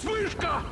Вспышка!